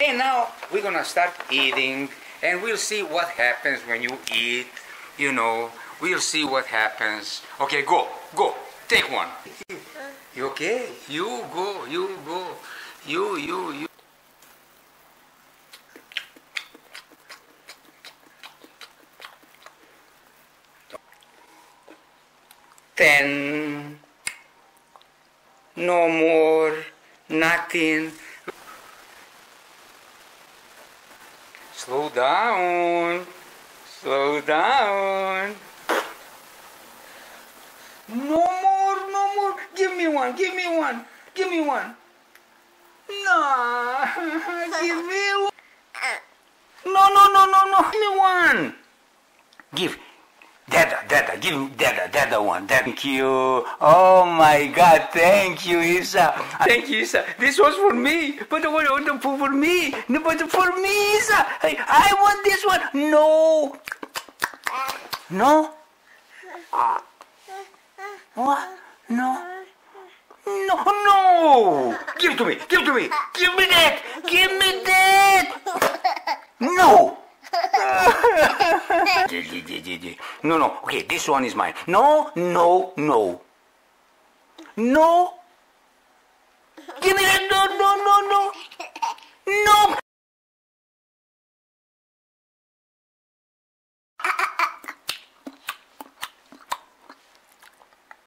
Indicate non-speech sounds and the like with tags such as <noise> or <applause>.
And now we're gonna start eating, and we'll see what happens when you eat. You know, we'll see what happens. Okay, go, go, take one. You okay? You go, you go, you, you, you. Ten. No more. Nothing. Slow down. Slow down. No more, no more. Give me one, give me one, give me one. No, <laughs> give me one. Uh. No, no, no, no, no. Give me one. Give. Dada, Dada, give me Dada, Dada one. Thank you. Oh my God, thank you, Isa. Thank you, Isa. This was for me, but the one for me, no, but for me, Isa. I, I want this one. No. No. What? No. No, no! Give it to me! Give it to me! Give me that! Give me that! No! No, no. Okay, this one is mine. No, no, no. No,